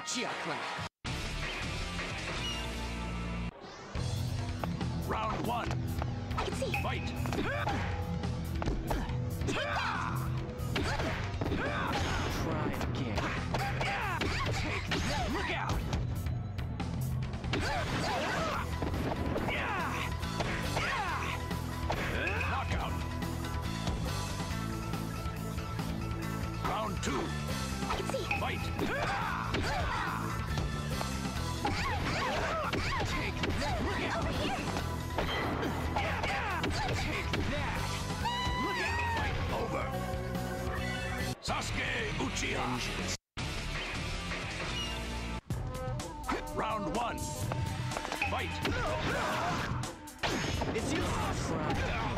Uchiha clan. Round one. I can see. Fight. Try again. Take that. Look out. Knockout. Round two. I can see. Fight. Sasuke Uchiha. Round one. Fight. It's you.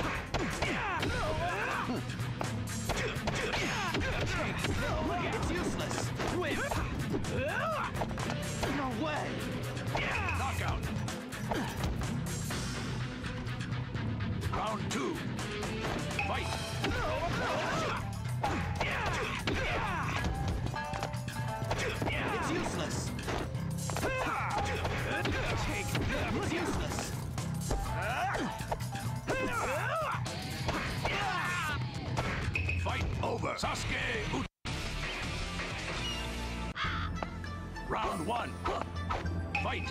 Sasuke Uchiha. Round one. Fight.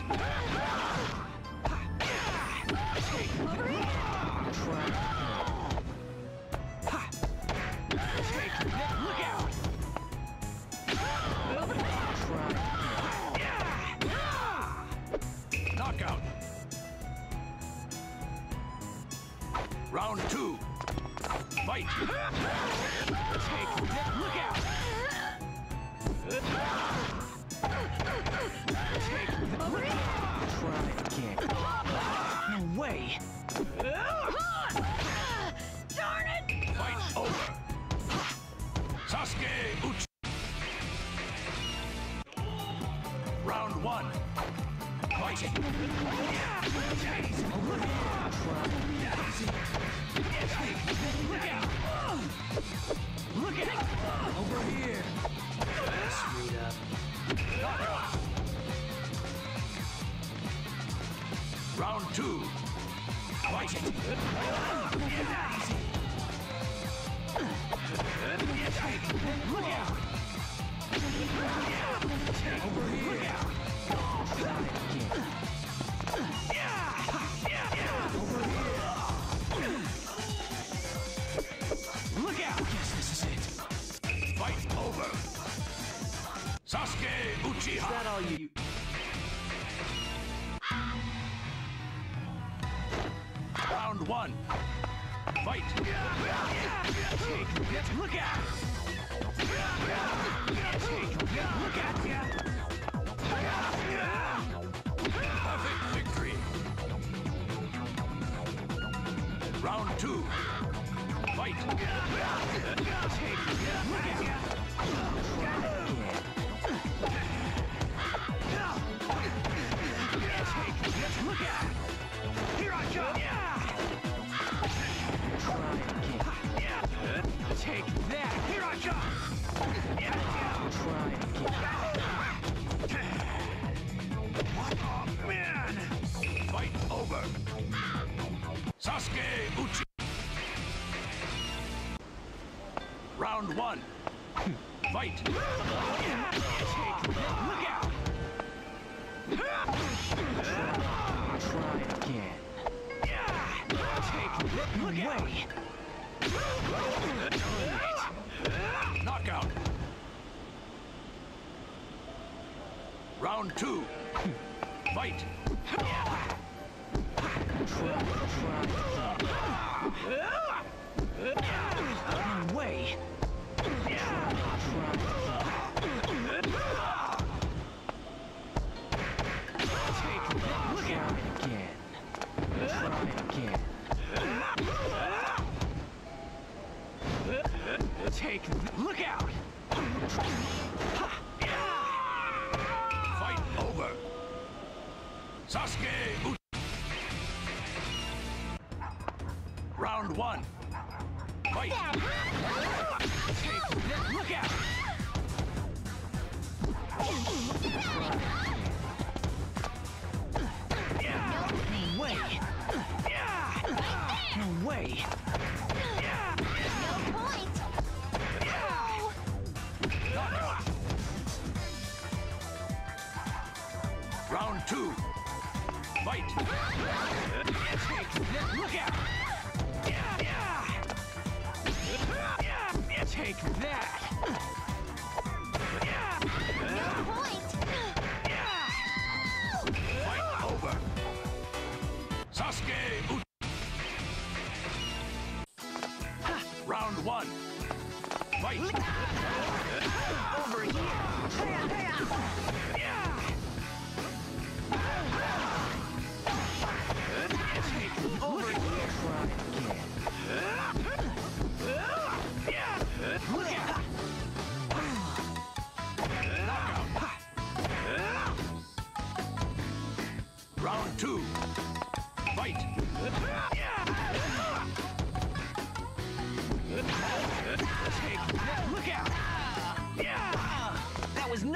Round two. Fight. Take that. Look out. Take that. Look out. Try again. No way. Darn it! Fight over. Sasuke Over here. Round one. Fight. Look out. Look out. Perfect victory. Round two. Fight. Look out. Here I come. Round one. Fight. Look out. Try again. Take. Look out. Knockout. Round two. Fight. No Sasuke Uchi. Round one. Fight. Hey, look out! No way! No way! Round two! Fight. Take that. Look out! Yeah, yeah. Yeah, take that. Yeah, Point. yeah. Fight over. Sasuke Uchiha. Round one. Fight. Over here. Yeah.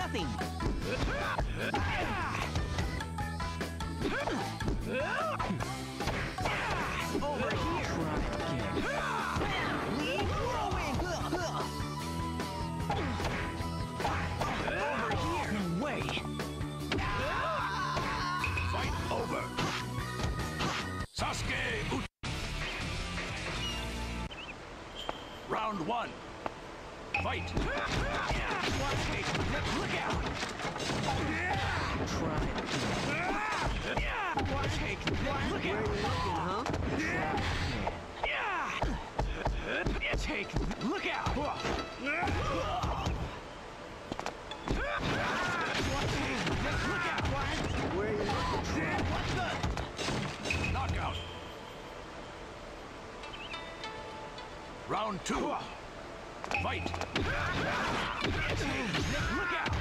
Nothing. Over here. Try again. Over here. No way. Fight over. Sasuke Round one. Fight. Look out! Try. Yeah. Take that. Look out! Yeah. Yeah. Fight. Look out!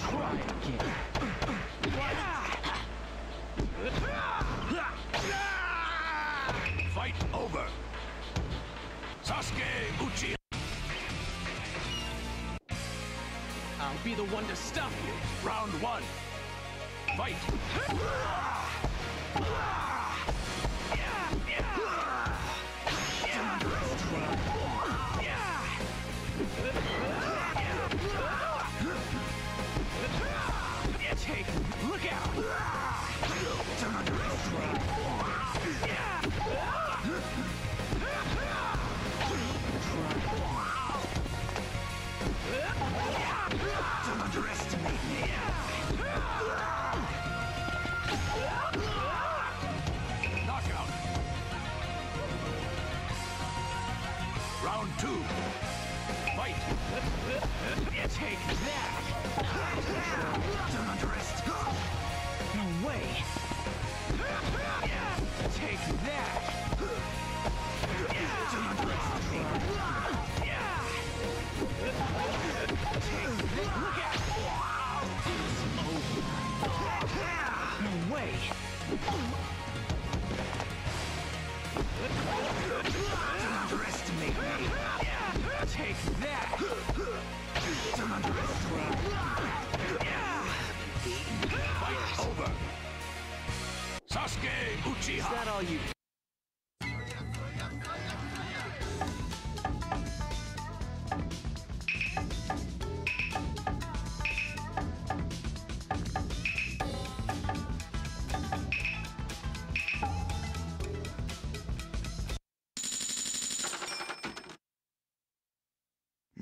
Try again. Fight over. Sasuke Uchiha. I'll be the one to stop you. Round one. Fight. Don't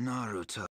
Naruto.